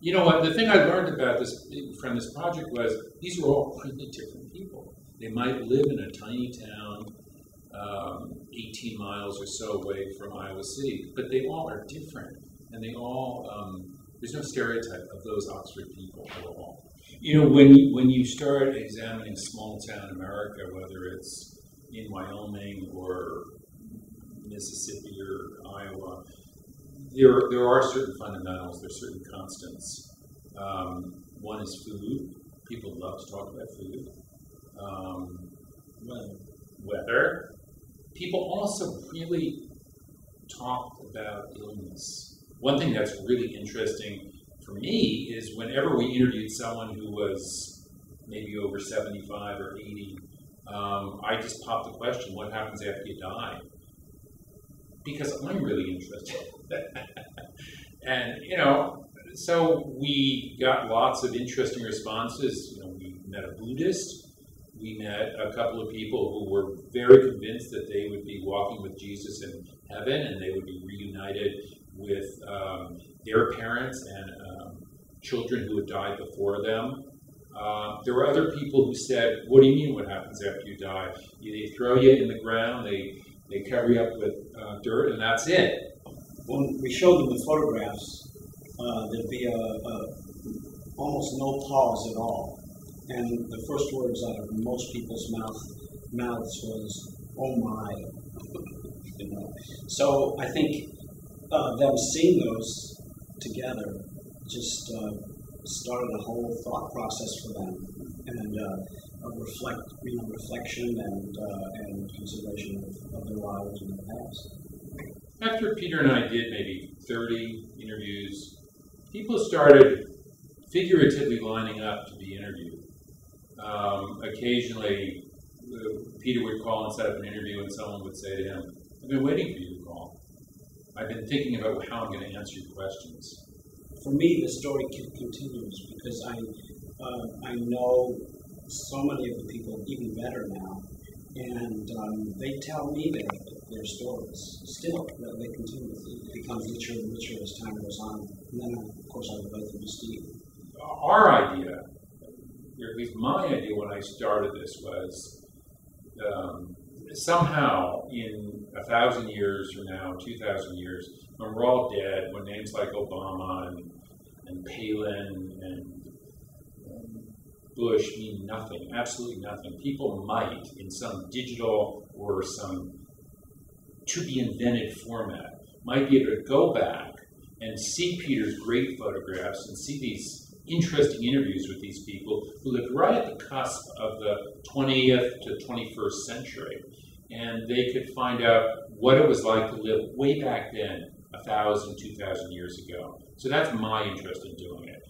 You know what? The thing I learned about this from this project was these were all really different people. They might live in a tiny town, um, 18 miles or so away from Iowa City, but they all are different, and they all um, there's no stereotype of those Oxford people at all. You know, when when you start examining small town America, whether it's in Wyoming or Mississippi or Iowa, there, there are certain fundamentals, there are certain constants. Um, one is food. People love to talk about food. Um, weather. People also really talk about illness. One thing that's really interesting for me is whenever we interviewed someone who was maybe over 75 or 80, um, I just popped the question, what happens after you die? Because I'm really interested. and, you know, so we got lots of interesting responses. You know, we met a Buddhist. We met a couple of people who were very convinced that they would be walking with Jesus in heaven and they would be reunited with um, their parents and um, children who had died before them. Uh, there were other people who said, "What do you mean? What happens after you die? They throw you in the ground, they they you up with uh, dirt, and that's it." When we showed them the photographs, uh, there'd be a, a, almost no pause at all, and the first words out of most people's mouth mouths was, "Oh my," you know. So I think uh, them seeing those together just uh, started a whole thought process for them and uh, a reflect, you know, reflection and uh, and consideration of, of, their lives and their past. After Peter and I did maybe 30 interviews, people started figuratively lining up to be interviewed. Um, occasionally, uh, Peter would call and set up an interview, and someone would say to him, I've been waiting for you to call. I've been thinking about how I'm going to answer your questions for me, the story continues because I uh, I know so many of the people even better now, and um, they tell me their, their stories still. They continue. It becomes richer and richer as time goes on. And then, of course, I relate them to Steve. Our idea, or at least my idea when I started this, was um, somehow in a thousand years from now, two thousand years, when we're all dead, when names like Obama and and Palin and Bush mean nothing, absolutely nothing. People might, in some digital or some to be invented format, might be able to go back and see Peter's great photographs and see these interesting interviews with these people who lived right at the cusp of the 20th to 21st century. And they could find out what it was like to live way back then, a thousand, two thousand years ago. So that's my interest in doing it.